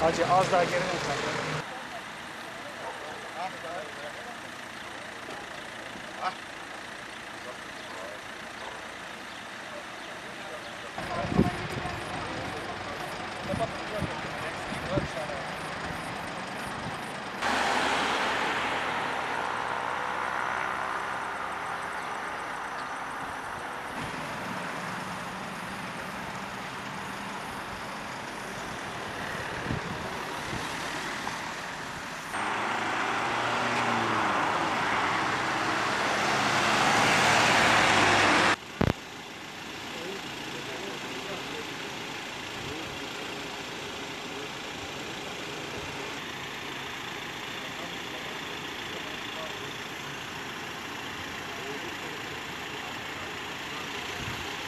Hacı az daha geriden kalk.